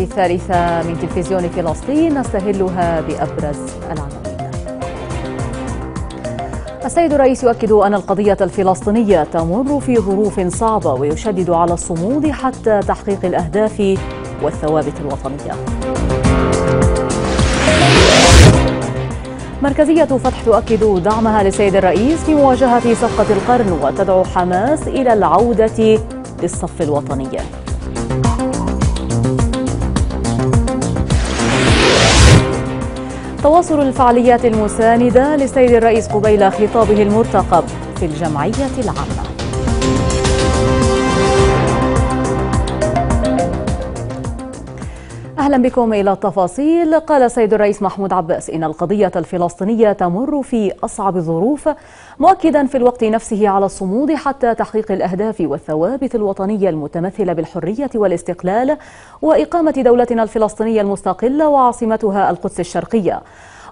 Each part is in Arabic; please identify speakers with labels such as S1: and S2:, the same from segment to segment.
S1: الثالثة من تلفزيون فلسطين نستهلها بأبرز العناوين. السيد الرئيس يؤكد أن القضية الفلسطينية تمر في ظروف صعبة ويشدد على الصمود حتى تحقيق الأهداف والثوابت الوطنية. مركزية فتح تؤكد دعمها للسيد الرئيس في مواجهة صفقة القرن وتدعو حماس إلى العودة للصف الوطني. تواصل الفعاليات المساندة للسيد الرئيس قبيل خطابه المرتقب في الجمعية العامة. أهلا بكم إلى التفاصيل. قال السيد الرئيس محمود عباس إن القضية الفلسطينية تمر في أصعب الظروف مؤكدا في الوقت نفسه على الصمود حتى تحقيق الأهداف والثوابت الوطنية المتمثلة بالحرية والاستقلال وإقامة دولتنا الفلسطينية المستقلة وعاصمتها القدس الشرقية.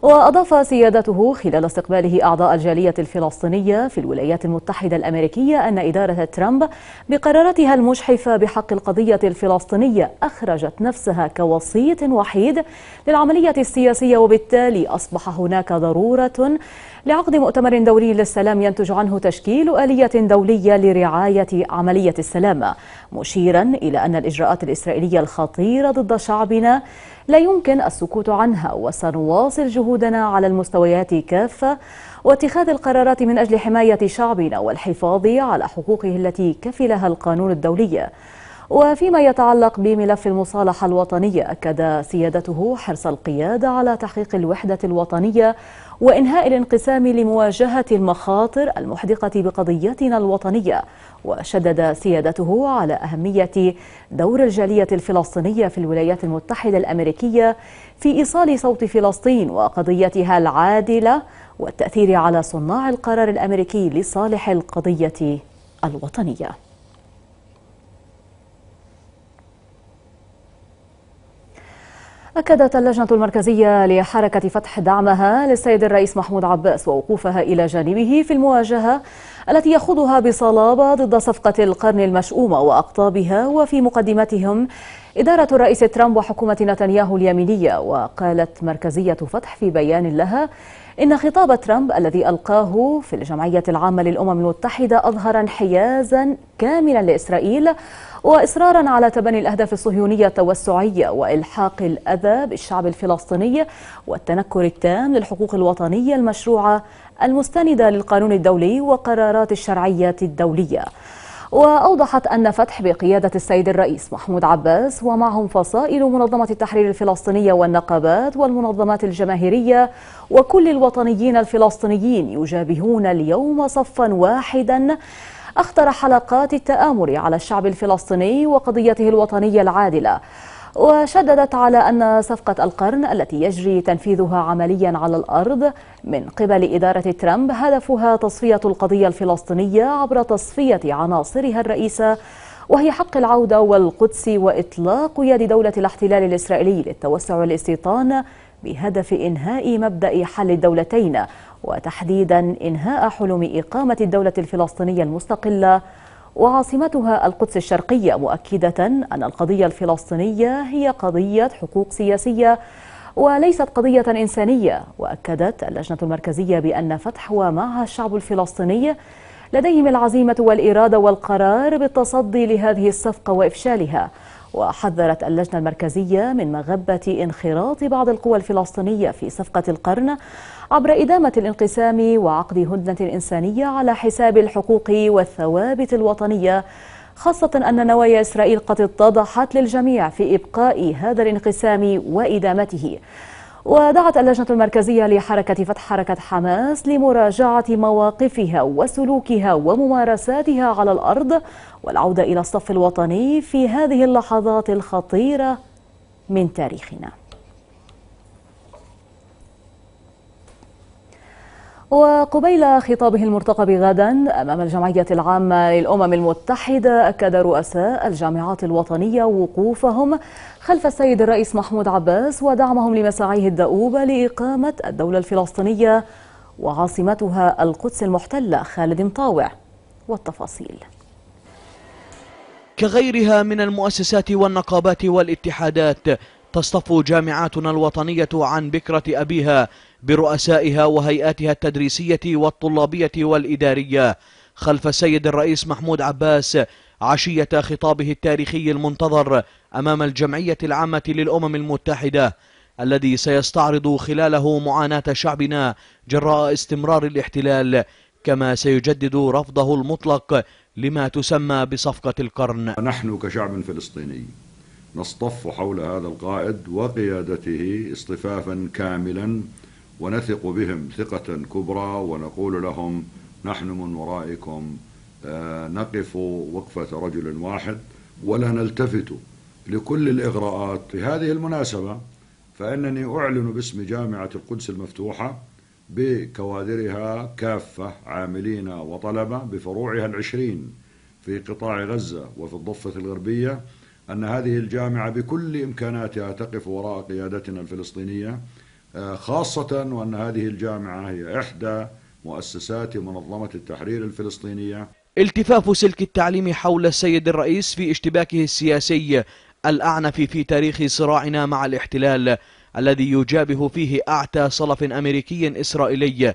S1: وأضاف سيادته خلال استقباله أعضاء الجالية الفلسطينية في الولايات المتحدة الأمريكية أن إدارة ترامب بقراراتها المجحفة بحق القضية الفلسطينية أخرجت نفسها كوسيط وحيد للعملية السياسية وبالتالي أصبح هناك ضرورة لعقد مؤتمر دولي للسلام ينتج عنه تشكيل آلية دولية لرعاية عملية السلام مشيرا إلى أن الإجراءات الإسرائيلية الخطيرة ضد شعبنا لا يمكن السكوت عنها وسنواصل جهودنا على المستويات كافة واتخاذ القرارات من أجل حماية شعبنا والحفاظ على حقوقه التي كفلها القانون الدولي. وفيما يتعلق بملف المصالحة الوطنية أكد سيادته حرص القيادة على تحقيق الوحدة الوطنية وإنهاء الانقسام لمواجهة المخاطر المحدقة بقضيتنا الوطنية وشدد سيادته على أهمية دور الجالية الفلسطينية في الولايات المتحدة الأمريكية في إيصال صوت فلسطين وقضيتها العادلة والتأثير على صناع القرار الأمريكي لصالح القضية الوطنية. أكدت اللجنة المركزية لحركة فتح دعمها للسيد الرئيس محمود عباس ووقوفها إلى جانبه في المواجهة التي يخوضها بصلابة ضد صفقة القرن المشؤومة وأقطابها وفي مقدمتهم إدارة الرئيس ترامب وحكومة نتنياهو اليمينية وقالت مركزية فتح في بيان لها إن خطاب ترامب الذي ألقاه في الجمعية العامة للأمم المتحدة أظهر انحيازا كاملا لإسرائيل وإصرارا على تبني الأهداف الصهيونية التوسعية وإلحاق الأذى بالشعب الفلسطيني والتنكر التام للحقوق الوطنية المشروعة المستندة للقانون الدولي وقرارات الشرعية الدولية. وأوضحت أن فتح بقيادة السيد الرئيس محمود عباس ومعهم فصائل منظمة التحرير الفلسطينية والنقابات والمنظمات الجماهيرية وكل الوطنيين الفلسطينيين يجابهون اليوم صفا واحدا. أخطر حلقات التآمر على الشعب الفلسطيني وقضيته الوطنية العادلة. وشددت على أن صفقة القرن التي يجري تنفيذها عمليا على الأرض من قبل إدارة ترامب هدفها تصفية القضية الفلسطينية عبر تصفية عناصرها الرئيسة وهي حق العودة والقدس وإطلاق يد دولة الاحتلال الإسرائيلي للتوسع والاستيطان بهدف إنهاء مبدأ حل الدولتين وتحديدا إنهاء حلم إقامة الدولة الفلسطينية المستقلة وعاصمتها القدس الشرقية مؤكدة أن القضية الفلسطينية هي قضية حقوق سياسية وليست قضية إنسانية. وأكدت اللجنة المركزية بأن فتح ومعها الشعب الفلسطيني لديهم العزيمة والإرادة والقرار بالتصدي لهذه الصفقة وإفشالها. وحذرت اللجنة المركزية من مغبة انخراط بعض القوى الفلسطينية في صفقة القرن عبر إدامة الانقسام وعقد هدنة إنسانية على حساب الحقوق والثوابت الوطنية خاصة أن نوايا إسرائيل قد اتضحت للجميع في إبقاء هذا الانقسام وإدامته. ودعت اللجنة المركزية لحركة فتح حركة حماس لمراجعة مواقفها وسلوكها وممارساتها على الأرض والعودة إلى الصف الوطني في هذه اللحظات الخطيرة من تاريخنا. وقبيل خطابه المرتقب غدا أمام الجمعية العامة للأمم المتحدة أكد رؤساء الجامعات الوطنية وقوفهم خلف السيد الرئيس محمود عباس ودعمهم لمساعيه الدؤوبه لإقامة الدولة الفلسطينية وعاصمتها القدس المحتلة. خالد مطاوع والتفاصيل.
S2: كغيرها من المؤسسات والنقابات والاتحادات تصطف جامعاتنا الوطنية عن بكرة أبيها برؤسائها وهيئاتها التدريسية والطلابية والإدارية خلف السيد الرئيس محمود عباس عشية خطابه التاريخي المنتظر أمام الجمعية العامة للأمم المتحدة الذي سيستعرض خلاله معاناة شعبنا جراء استمرار الاحتلال كما سيجدد رفضه المطلق لما تسمى بصفقة القرن.
S3: نحن كشعب فلسطيني نصطف حول هذا القائد وقيادته اصطفافا كاملا ونثق بهم ثقة كبرى ونقول لهم نحن من ورائكم آه، نقف وقفة رجل واحد ولا نلتفت لكل الإغراءات. في هذه المناسبة فإنني أعلن باسم جامعة القدس المفتوحة بكوادرها كافة عاملين وطلبة بفروعها العشرين في قطاع غزة وفي الضفة الغربية أن هذه الجامعة بكل إمكاناتها تقف وراء قيادتنا الفلسطينية خاصة وأن هذه الجامعة هي إحدى مؤسسات منظمة التحرير الفلسطينية.
S2: التفاف سلك التعليم حول السيد الرئيس في اشتباكه السياسي الأعنف في تاريخ صراعنا مع الاحتلال الذي يجابه فيه أعتى صلف أمريكي إسرائيلي.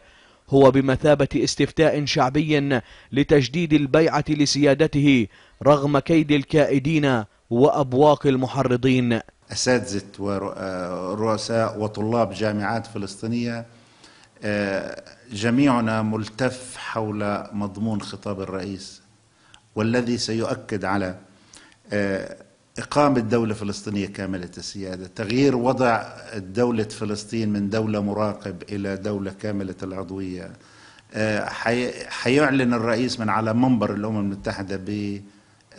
S2: هو بمثابة استفتاء شعبي لتجديد البيعة لسيادته رغم كيد الكائدين وأبواق المحرضين.
S4: أساتذة ورؤساء وطلاب جامعات فلسطينية آه، جميعنا ملتف حول مضمون خطاب الرئيس والذي سيؤكد على آه، إقامة دولة فلسطينية كاملة السيادة تغيير وضع دولة فلسطين من دولة مراقب إلى دولة كاملة العضوية. آه، حيعلن الرئيس من على منبر الأمم المتحدة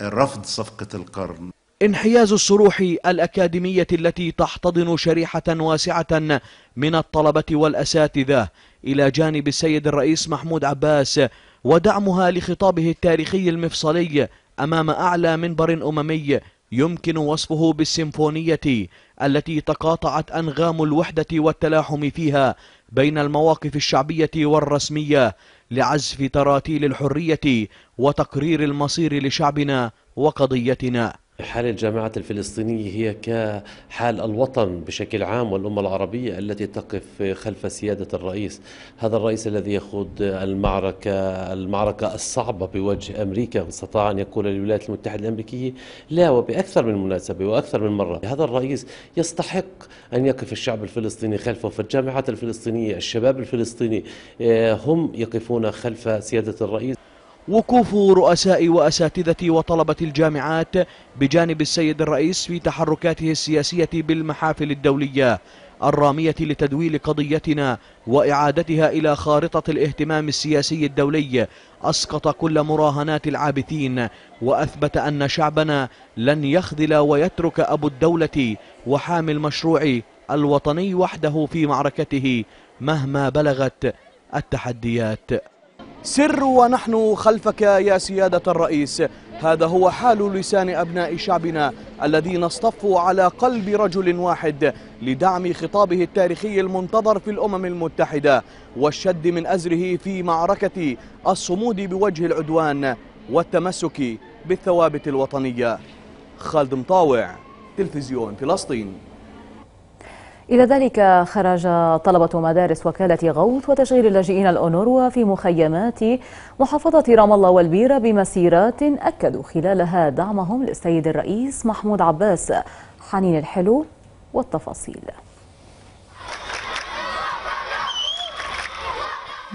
S4: برفض صفقة القرن.
S2: انحياز الصروح الأكاديمية التي تحتضن شريحة واسعة من الطلبة والأساتذة إلى جانب السيد الرئيس محمود عباس ودعمها لخطابه التاريخي المفصلي أمام أعلى منبر أممي يمكن وصفه بالسيمفونية التي تقاطعت أنغام الوحدة والتلاحم فيها بين المواقف الشعبية والرسمية لعزف تراتيل الحرية وتقرير المصير لشعبنا وقضيتنا.
S5: حال الجامعات الفلسطينية هي كحال الوطن بشكل عام والأمة العربية التي تقف خلف سيادة الرئيس. هذا الرئيس الذي يخوض المعركة المعركة الصعبة بوجه أمريكا استطاع أن يقول للولايات المتحدة الأمريكية لا وبأكثر من مناسبة وأكثر من مرة. هذا الرئيس يستحق أن يقف الشعب الفلسطيني خلفه. فالجامعات الفلسطينية الشباب الفلسطيني آه، هم يقفون خلف سيادة الرئيس.
S2: وقوف رؤساء وأساتذة وطلبة الجامعات بجانب السيد الرئيس في تحركاته السياسية بالمحافل الدولية الرامية لتدويل قضيتنا وإعادتها إلى خارطة الاهتمام السياسي الدولي. أسقط كل مراهنات العابثين وأثبت أن شعبنا لن يخذل ويترك أبو الدولة وحامي المشروع الوطني وحده في معركته مهما بلغت التحديات. سر ونحن خلفك يا سيادة الرئيس. هذا هو حال لسان أبناء شعبنا الذين اصطفوا على قلب رجل واحد لدعم خطابه التاريخي المنتظر في الأمم المتحدة والشد من أزره في معركة الصمود بوجه العدوان والتمسك بالثوابت الوطنية. خالد مطاوع تلفزيون فلسطين.
S1: إلى ذلك خرج طلبة مدارس وكالة غوث وتشغيل اللاجئين الأونروا في مخيمات محافظة رام الله والبيرة بمسيرات أكدوا خلالها دعمهم للسيد الرئيس محمود عباس. حنين الحلو والتفاصيل.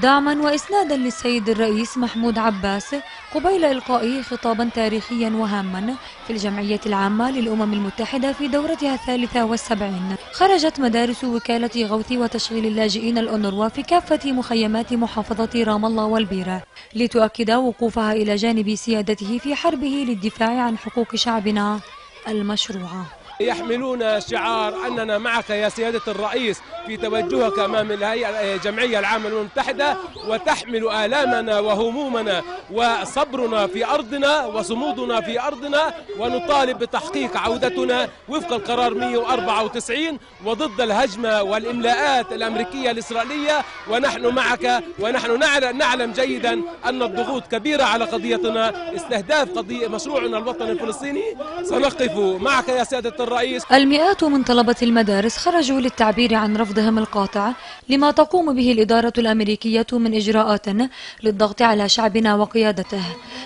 S6: دعما وإسنادا للسيد الرئيس محمود عباس قبيل إلقائه خطابا تاريخيا وهاما في الجمعية العامة للأمم المتحدة في دورتها الثالثة والسبعين. خرجت مدارس وكالة غوث وتشغيل اللاجئين الأونروا في كافة مخيمات محافظة رام الله والبيرة لتؤكد وقوفها إلى جانب سيادته في حربه للدفاع عن حقوق شعبنا المشروعة.
S7: يحملون شعار أننا معك يا سيادة الرئيس في توجهك أمام الهيئة الجمعية العامة للأمم المتحدة وتحمل آلامنا وهمومنا وصبرنا في أرضنا وصمودنا في أرضنا ونطالب بتحقيق عودتنا وفق القرار 194 وضد الهجمة والإملاءات الأمريكية الإسرائيلية. ونحن معك ونحن نعلم جيدا أن الضغوط كبيرة على قضيتنا استهداف قضية مشروعنا الوطني الفلسطيني. سنقف معك يا سيادة الرئيس.
S6: المئات من طلبة المدارس خرجوا للتعبير عن رفضهم القاطع لما تقوم به الإدارة الأمريكية من إجراءات للضغط على شعبنا وقيادته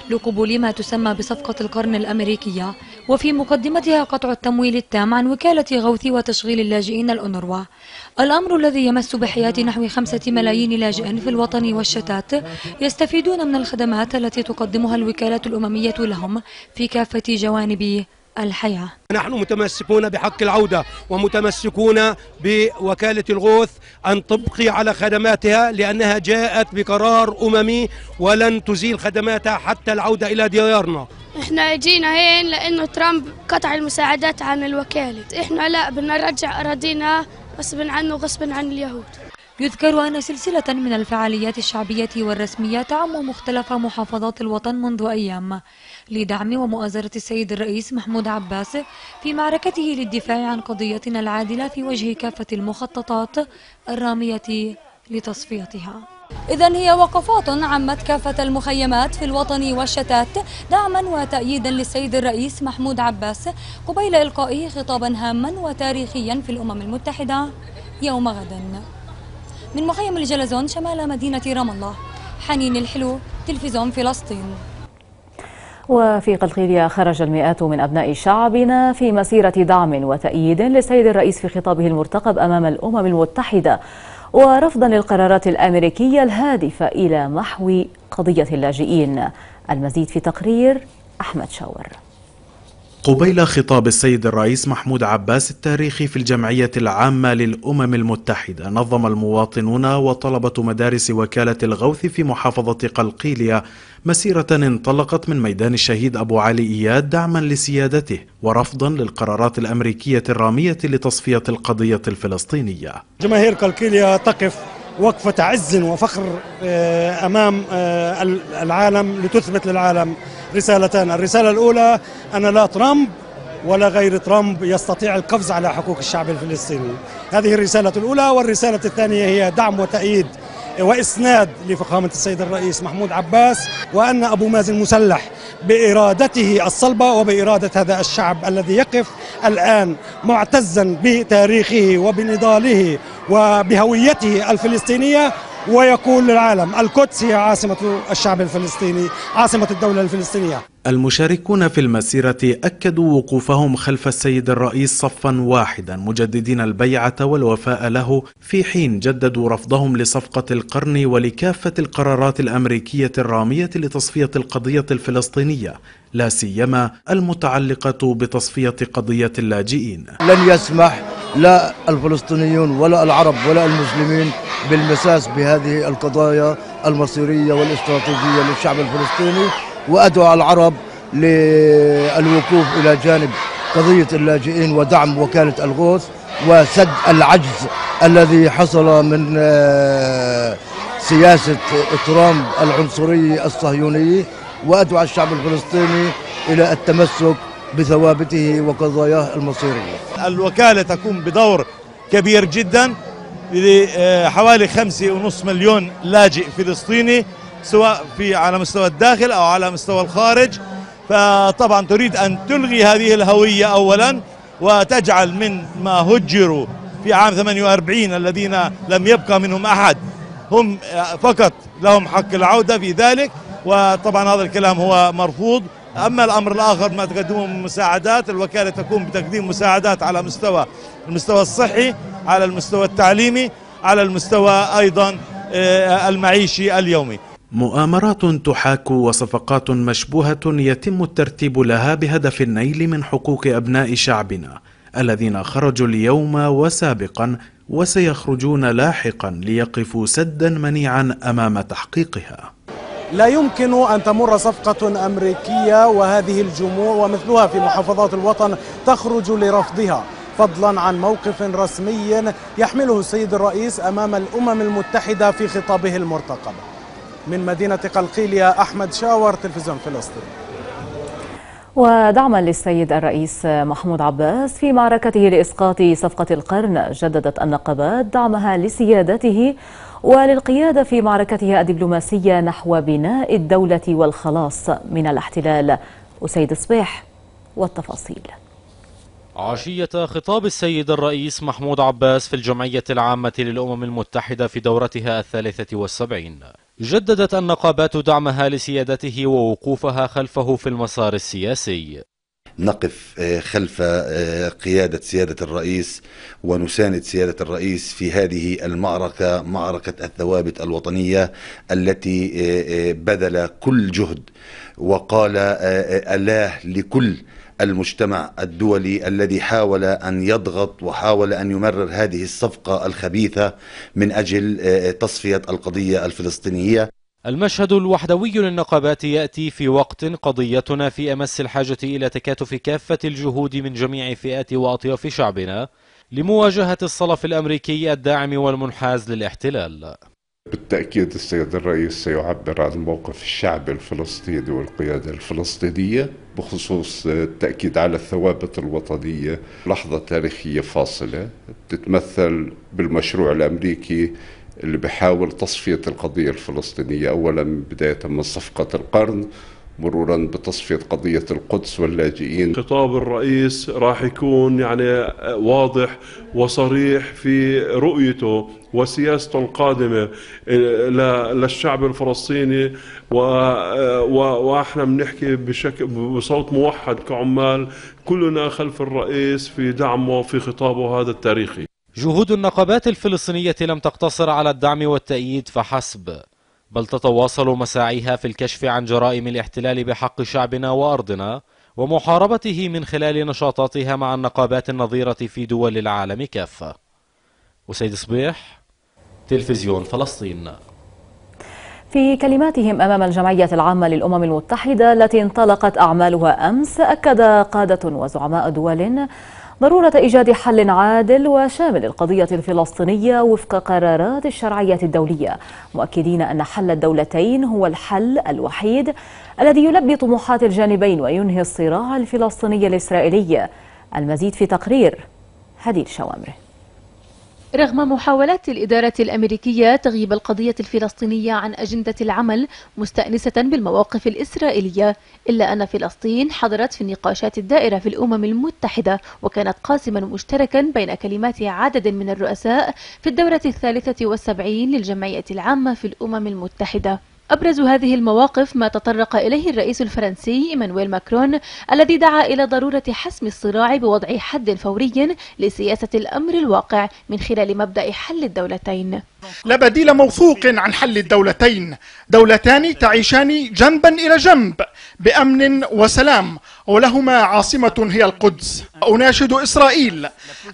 S6: لقبول ما تسمى بصفقة القرن الأمريكية وفي مقدمتها قطع التمويل التام عن وكالة غوث وتشغيل اللاجئين الأونروا. الأمر الذي يمس بحياة نحو خمسة ملايين لاجئ في الوطن والشتات يستفيدون من الخدمات التي تقدمها الوكالة الأممية لهم في كافة جوانب الحياة.
S8: نحن متمسكون بحق العودة ومتمسكون بوكالة الغوث أن تبقي على خدماتها لأنها جاءت بقرار أممي ولن تزيل خدماتها حتى العودة إلى ديارنا.
S9: إحنا جينا هين لأنه ترامب قطع المساعدات عن الوكالة. إحنا لا بدنا نرجع أراضينا غصب عنه غصب عن اليهود.
S6: يذكر أن سلسلة من الفعاليات الشعبية والرسمية تعم مختلف محافظات الوطن منذ أيام. لدعم ومؤازرة السيد الرئيس محمود عباس في معركته للدفاع عن قضيتنا العادلة في وجه كافة المخططات الرامية لتصفيتها. إذا هي وقفات عمت كافة المخيمات في الوطن والشتات دعما وتأييدا للسيد الرئيس محمود عباس قبيل إلقائه خطابا هاما وتاريخيا في الأمم المتحدة يوم غد. من مخيم الجلزون شمال مدينة رام الله حنين الحلو تلفزيون فلسطين.
S1: وفي قلقيلية خرج المئات من أبناء شعبنا في مسيرة دعم وتأييد للسيد الرئيس في خطابه المرتقب أمام الأمم المتحدة ورفضا للقرارات الأمريكية الهادفة إلى محو قضية اللاجئين. المزيد في تقرير أحمد شاور.
S10: قبيل خطاب السيد الرئيس محمود عباس التاريخي في الجمعية العامة للأمم المتحدة. نظم المواطنون وطلبة مدارس وكالة الغوث في محافظة قلقيلية مسيرة انطلقت من ميدان الشهيد أبو علي إياد دعما لسيادته ورفضا للقرارات الأمريكية الرامية لتصفية القضية الفلسطينية.
S11: جماهير قلقيلية تقف وقفة عز وفخر أمام العالم لتثبت للعالم. رسالتان الرسالة الأولى أن لا ترامب ولا غير ترامب يستطيع القفز على حقوق الشعب الفلسطيني. هذه الرسالة الأولى والرسالة الثانية هي دعم وتأييد وإسناد لفخامة السيد الرئيس محمود عباس وأن أبو مازن مسلح بإرادته الصلبة وبإرادة هذا الشعب الذي يقف الآن معتزا بتاريخه وبنضاله وبهويته الفلسطينية ويقول للعالم القدس هي عاصمة الشعب الفلسطيني عاصمة الدولة الفلسطينية.
S10: المشاركون في المسيرة أكدوا وقوفهم خلف السيد الرئيس صفا واحدا مجددين البيعة والوفاء له في حين جددوا رفضهم لصفقة القرن ولكافة القرارات الأمريكية الرامية لتصفية القضية الفلسطينية لا سيما المتعلقة بتصفية قضية اللاجئين.
S12: لن يسمح لا الفلسطينيون ولا العرب ولا المسلمين بالمساس بهذه القضايا المصيرية والاستراتيجية للشعب الفلسطيني. وأدعو العرب للوقوف إلى جانب قضية اللاجئين ودعم وكالة الغوث وسد العجز الذي حصل من سياسة ترامب العنصري الصهيوني. وأدعو الشعب الفلسطيني إلى التمسك بثوابته وقضاياه المصيرية.
S13: الوكالة تقوم بدور كبير جدا لحوالي خمسة ونصف مليون لاجئ فلسطيني. سواء في على مستوى الداخل أو على مستوى الخارج. فطبعا تريد أن تلغي هذه الهوية أولا وتجعل من ما هجروا في عام 48 الذين لم يبقى منهم أحد هم فقط لهم حق العودة في ذلك. وطبعا هذا الكلام هو مرفوض. أما الأمر الآخر ما تقدمه من مساعدات الوكالة تقوم بتقديم مساعدات على مستوى المستوى الصحي على المستوى التعليمي على المستوى أيضا المعيشي اليومي.
S10: مؤامرات تحاك وصفقات مشبوهة يتم الترتيب لها بهدف النيل من حقوق أبناء شعبنا الذين خرجوا اليوم وسابقا وسيخرجون لاحقا ليقفوا سدا منيعا أمام تحقيقها.
S14: لا يمكن أن تمر صفقة أمريكية وهذه الجموع ومثلها في محافظات الوطن تخرج لرفضها فضلا عن موقف رسمي يحمله السيد الرئيس أمام الأمم المتحدة في خطابه المرتقب. من مدينة قلقيلية أحمد شاور تلفزيون فلسطين.
S1: ودعما للسيد الرئيس محمود عباس في معركته لإسقاط صفقة القرن جددت النقابات دعمها لسيادته وللقيادة في معركتها الدبلوماسية نحو بناء الدولة والخلاص من الاحتلال. أسيد صبيح والتفاصيل.
S15: عشية خطاب السيد الرئيس محمود عباس في الجمعية العامة للأمم المتحدة في دورتها الثالثة والسبعين. جددت النقابات دعمها لسيادته ووقوفها خلفه في المسار السياسي.
S16: نقف خلف قيادة سيادة الرئيس ونساند سيادة الرئيس في هذه المعركة معركة الثوابت الوطنية التي بذل كل جهد وقال ألاه لكل المجتمع الدولي الذي حاول أن يضغط وحاول أن يمرر هذه الصفقة الخبيثة من أجل تصفية القضية الفلسطينية.
S15: المشهد الوحدوي للنقابات يأتي في وقت قضيتنا في أمس الحاجة إلى تكاتف كافة الجهود من جميع فئات وأطياف شعبنا لمواجهة الصلف الأمريكي الداعم والمنحاز للاحتلال.
S17: بالتأكيد السيد الرئيس سيعبر عن موقف الشعب الفلسطيني والقيادة الفلسطينية بخصوص التأكيد على الثوابت الوطنية. لحظة تاريخية فاصلة. تتمثل بالمشروع الأمريكي اللي بحاول تصفية القضية الفلسطينية. أولا بداية من صفقة القرن. مرورا بتصفية قضية القدس واللاجئين.
S18: خطاب الرئيس راح يكون يعني واضح وصريح في رؤيته وسياسته القادمة للشعب الفلسطيني وإحنا بنحكي بشكل بصوت موحد كعمال كلنا خلف الرئيس في دعمه في خطابه هذا التاريخي.
S15: جهود النقابات الفلسطينية لم تقتصر على الدعم والتأييد فحسب. بل تتواصل مساعيها في الكشف عن جرائم الاحتلال بحق شعبنا وأرضنا ومحاربته من خلال نشاطاتها مع النقابات النظيرة في دول العالم كافة. وسيد صبيح تلفزيون فلسطين.
S1: في كلماتهم أمام الجمعية العامة للأمم المتحدة التي انطلقت أعمالها أمس أكد قادة وزعماء دول ضرورة إيجاد حل عادل وشامل للقضية الفلسطينية وفق قرارات الشرعية الدولية. مؤكدين أن حل الدولتين هو الحل الوحيد الذي يلبي طموحات الجانبين وينهي الصراع الفلسطيني الإسرائيلي. المزيد في تقرير هديل شوامره
S19: رغم محاولات الإدارة الأمريكية تغييب القضية الفلسطينية عن أجندة العمل مستأنسة بالمواقف الإسرائيلية إلا أن فلسطين حضرت في النقاشات الدائرة في الأمم المتحدة وكانت قاسما مشتركا بين كلمات عدد من الرؤساء في الدورة الثالثة والسبعين للجمعية العامة في الأمم المتحدة. أبرز هذه المواقف ما تطرق إليه الرئيس الفرنسي إيمانويل ماكرون الذي دعا إلى ضرورة حسم الصراع بوضع حد فوري لسياسة الأمر الواقع من خلال مبدأ حل الدولتين.
S20: لا بديل موثوق عن حل الدولتين. دولتان تعيشان جنبا إلى جنب بأمن وسلام ولهما عاصمة هي القدس. أناشد إسرائيل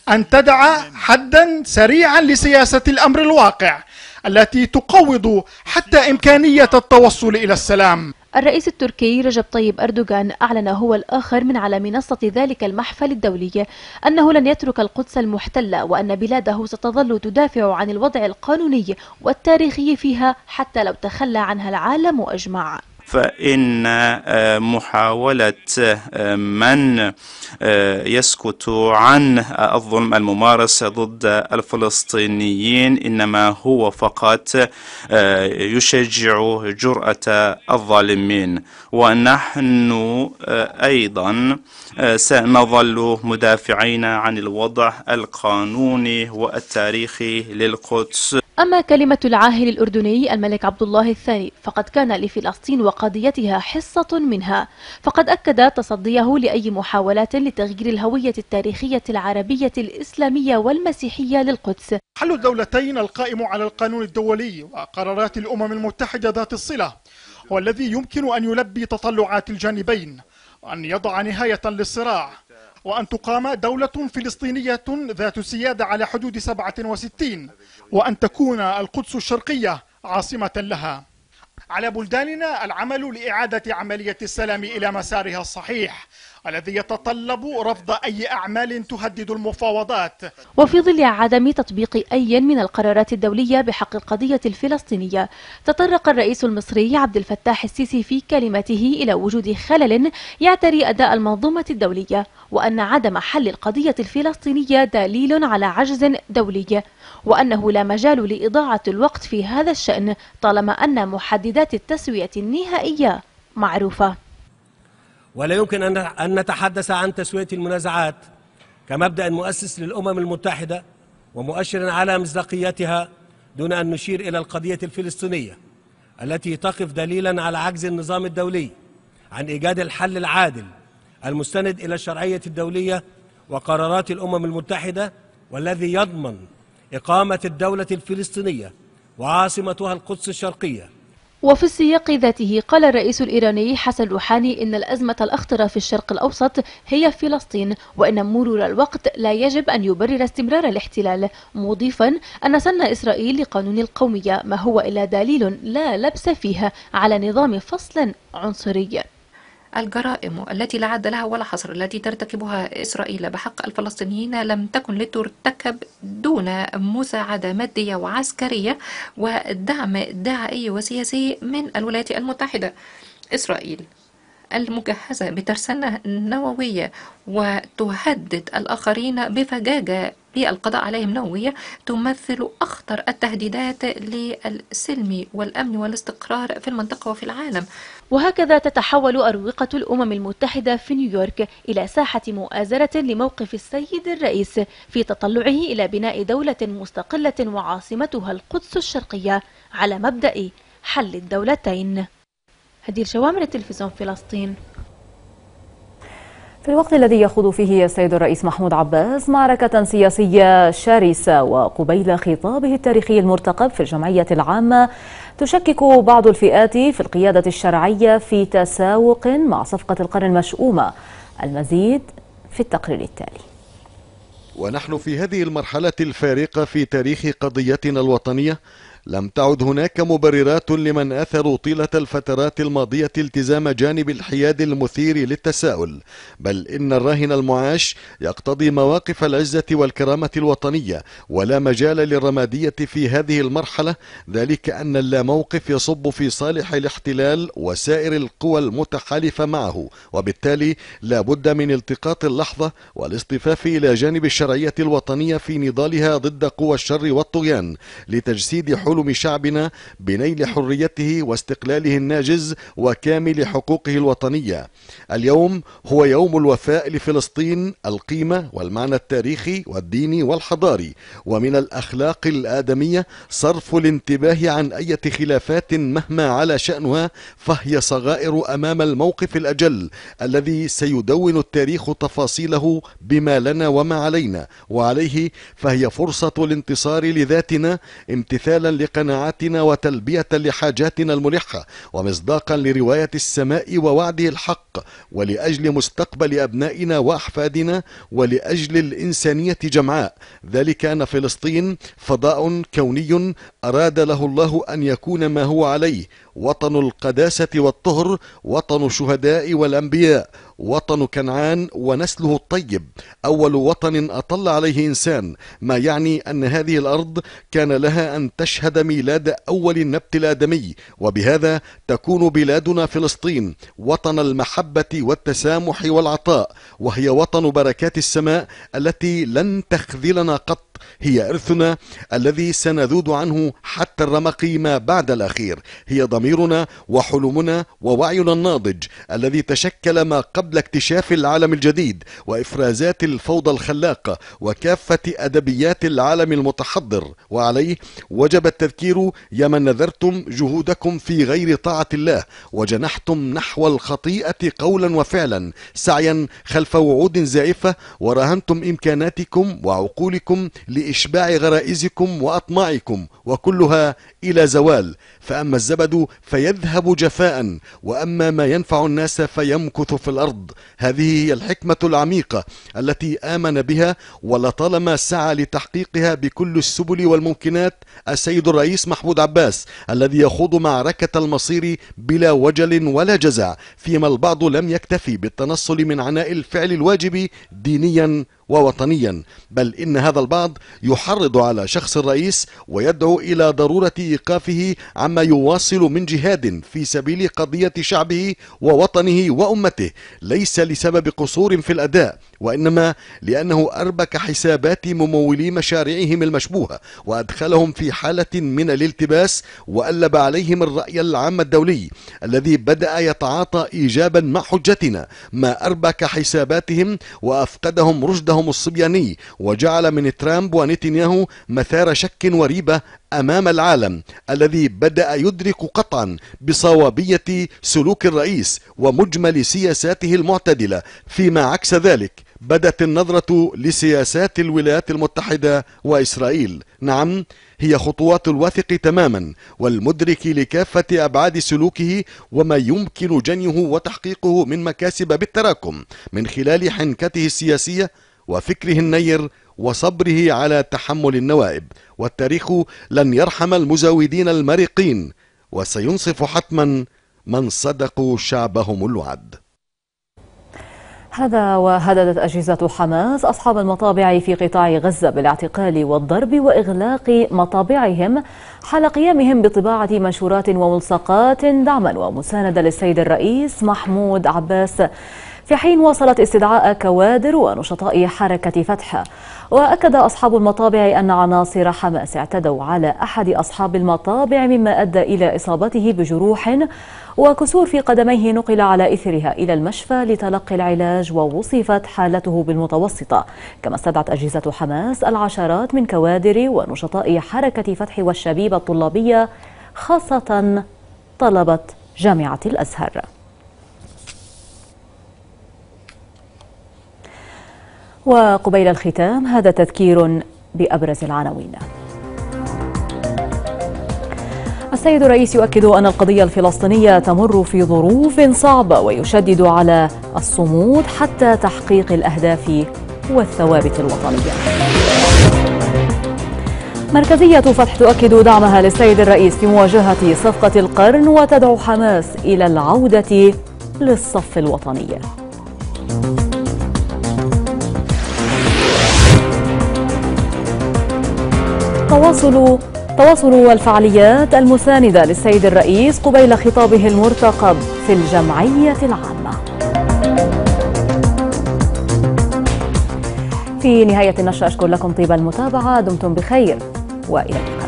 S20: أن تدع حدا سريعا لسياسة الأمر الواقع. التي تقوض حتى إمكانية التوصل إلى السلام.
S19: الرئيس التركي رجب طيب أردوغان أعلن هو الآخر من على منصة ذلك المحفل الدولي أنه لن يترك القدس المحتلة وأن بلاده ستظل تدافع عن الوضع القانوني والتاريخي فيها حتى لو تخلى عنها العالم أجمع.
S21: فإن محاولة من يسكت عن الظلم الممارس ضد الفلسطينيين إنما هو فقط يشجع جرأة الظالمين. ونحن أيضا سنظل مدافعين عن الوضع القانوني والتاريخي للقدس.
S19: أما كلمة العاهل الأردني الملك عبد الله الثاني فقد كان لفلسطين وقضيتها حصة منها. فقد أكد تصديه لأي محاولات لتغيير الهوية التاريخية العربية الإسلامية والمسيحية للقدس.
S20: حل الدولتين القائم على القانون الدولي وقرارات الأمم المتحدة ذات الصلة هو الذي يمكن أن يلبي تطلعات الجانبين وأن يضع نهاية للصراع. وأن تقام دولة فلسطينية ذات سيادة على حدود 67 وأن تكون القدس الشرقية عاصمة لها. على بلداننا العمل لإعادة عملية السلام إلى مسارها الصحيح الذي يتطلب رفض أي أعمال تهدد المفاوضات.
S19: وفي ظل عدم تطبيق أي من القرارات الدولية بحق القضية الفلسطينية تطرق الرئيس المصري عبد الفتاح السيسي في كلمته إلى وجود خلل يعتري أداء المنظومة الدولية. وأن عدم حل القضية الفلسطينية دليل على عجز دولي وأنه لا مجال لإضاعة الوقت في هذا الشأن طالما أن محددات التسوية النهائية معروفة.
S22: ولا يمكن أن نتحدث عن تسوية المنازعات كمبدأ مؤسس للأمم المتحدة ومؤشر على مصداقيتها دون أن نشير إلى القضية الفلسطينية التي تقف دليلا على عجز النظام الدولي عن إيجاد الحل العادل المستند إلى الشرعية الدولية وقرارات الأمم المتحدة والذي يضمن إقامة الدولة الفلسطينية وعاصمتها القدس الشرقية.
S19: وفي السياق ذاته قال الرئيس الإيراني حسن روحاني إن الأزمة الأخطر في الشرق الأوسط هي فلسطين وإن مرور الوقت لا يجب أن يبرر استمرار الاحتلال مضيفا أن سن إسرائيل لقانون القومية ما هو إلا دليل لا لبس فيه على نظام فصل عنصري.
S23: الجرائم التي لا عد لها ولا حصر التي ترتكبها إسرائيل بحق الفلسطينيين لم تكن لترتكب دون مساعدة مادية وعسكرية ودعم دعائي وسياسي من الولايات المتحدة. إسرائيل المجهزة بترسانة نووية وتهدد الآخرين بفجاجة بالقضاء عليهم نووية تمثل أخطر التهديدات للسلم والأمن والاستقرار في المنطقة وفي العالم.
S19: وهكذا تتحول أروقة الأمم المتحدة في نيويورك إلى ساحة مؤازرة لموقف السيد الرئيس في تطلعه إلى بناء دولة مستقلة وعاصمتها القدس الشرقية على مبدأ حل الدولتين. هدير شوامر التلفزيون فلسطين.
S1: في الوقت الذي يخوض فيه السيد الرئيس محمود عباس معركة سياسية شرسة وقبيل خطابه التاريخي المرتقب في الجمعية العامة تشكك بعض الفئات في القيادة الشرعية في تساوق مع صفقة القرن المشؤومة. المزيد في التقرير التالي.
S24: ونحن في هذه المرحلة الفارقة في تاريخ قضيتنا الوطنية لم تعد هناك مبررات لمن أثروا طيلة الفترات الماضية التزام جانب الحياد المثير للتساؤل بل إن الراهن المعاش يقتضي مواقف العزة والكرامة الوطنية ولا مجال للرمادية في هذه المرحلة ذلك أن اللاموقف يصب في صالح الاحتلال وسائر القوى المتحالفة معه وبالتالي لا بد من التقاط اللحظة والاصطفاف إلى جانب الشرعية الوطنية في نضالها ضد قوى الشر والطغيان لتجسيد حلول حلم شعبنا بنيل حريته واستقلاله الناجز وكامل حقوقه الوطنية. اليوم هو يوم الوفاء لفلسطين القيمة والمعنى التاريخي والديني والحضاري. ومن الأخلاق الآدمية صرف الانتباه عن أي خلافات مهما على شأنها فهي صغائر أمام الموقف الأجل الذي سيدون التاريخ تفاصيله بما لنا وما علينا. وعليه فهي فرصة الانتصار لذاتنا امتثالا لقناعاتنا وتلبية لحاجاتنا الملحة ومصداقا لرواية السماء ووعده الحق ولأجل مستقبل أبنائنا وأحفادنا ولأجل الإنسانية جمعاء. ذلك أن فلسطين فضاء كوني أراد له الله أن يكون ما هو عليه. وطن القداسة والطهر وطن الشهداء والأنبياء. وطن كنعان ونسله الطيب. أول وطن أطل عليه إنسان. ما يعني أن هذه الأرض كان لها أن تشهد ميلاد أول النبت الآدمي. وبهذا تكون بلادنا فلسطين وطن المحبة والتسامح والعطاء. وهي وطن بركات السماء التي لن تخذلنا قط. هي إرثنا الذي سنذود عنه حتى الرمق ما بعد الأخير. هي ضميرنا وحلمنا ووعينا الناضج الذي تشكل ما قبل اكتشاف العالم الجديد وإفرازات الفوضى الخلاقة وكافة أدبيات العالم المتحضر. وعليه وجب التذكير يا من نذرتم جهودكم في غير طاعة الله وجنحتم نحو الخطيئة قولا وفعلا سعيا خلف وعود زائفة وراهنتم إمكاناتكم وعقولكم لإشباع غرائزكم وأطماعكم وكلها إلى زوال. فأما الزبد فيذهب جفاء وأما ما ينفع الناس فيمكث في الأرض. هذه هي الحكمة العميقة التي آمن بها ولطالما سعى لتحقيقها بكل السبل والممكنات السيد الرئيس محمود عباس الذي يخوض معركة المصير بلا وجل ولا جزع فيما البعض لم يكتفي بالتنصل من عناء الفعل الواجب دينيا ووطنيا بل إن هذا البعض يحرض على شخص الرئيس ويدعو إلى ضرورة إيقافه عما يواصل من جهاد في سبيل قضية شعبه ووطنه وأمته. ليس لسبب قصور في الأداء وإنما لأنه أربك حسابات ممولي مشاريعهم المشبوهة وأدخلهم في حالة من الالتباس وألب عليهم الرأي العام الدولي الذي بدأ يتعاطى إيجابا مع حجتنا ما أربك حساباتهم وأفقدهم رشدهم الصبياني وجعل من ترامب ونتنياهو مثار شك وريبة أمام العالم الذي بدأ يدرك قطعا بصوابية سلوك الرئيس ومجمل سياساته المعتدلة. فيما عكس ذلك بدت النظرة لسياسات الولايات المتحدة وإسرائيل. نعم هي خطوات الواثق تماما والمدرك لكافة أبعاد سلوكه وما يمكن جنيه وتحقيقه من مكاسب بالتراكم. من خلال حنكته السياسية وفكره النير وصبره على تحمل النوائب والتاريخ لن يرحم المزاودين المرقين وسينصف حتما من صدقوا شعبهم الوعد.
S1: هذا وهددت أجهزة حماس أصحاب المطابع في قطاع غزة بالاعتقال والضرب وإغلاق مطابعهم حال قيامهم بطباعة منشورات وملصقات دعما ومساندة للسيد الرئيس محمود عباس. في حين واصلت استدعاء كوادر ونشطاء حركة فتح. وأكد أصحاب المطابع أن عناصر حماس اعتدوا على أحد أصحاب المطابع مما أدى إلى إصابته بجروح وكسور في قدميه نقل على إثرها إلى المشفى لتلقي العلاج ووصفت حالته بالمتوسطة. كما استدعت أجهزة حماس العشرات من كوادر ونشطاء حركة فتح والشبيبة الطلابية خاصة طلبة جامعة الأزهر. وقبيل الختام هذا تذكير بأبرز العناوين. السيد الرئيس يؤكد أن القضية الفلسطينية تمر في ظروف صعبة ويشدد على الصمود حتى تحقيق الأهداف والثوابت الوطنية. مركزية فتح تؤكد دعمها للسيد الرئيس في مواجهة صفقة القرن وتدعو حماس إلى العودة للصف الوطني. تواصل تواصل والفعاليات المساندة للسيد الرئيس قبيل خطابه المرتقب في الجمعية العامة. في نهاية النشرة أشكر لكم طيب المتابعة دمتم بخير وإلى اللقاء.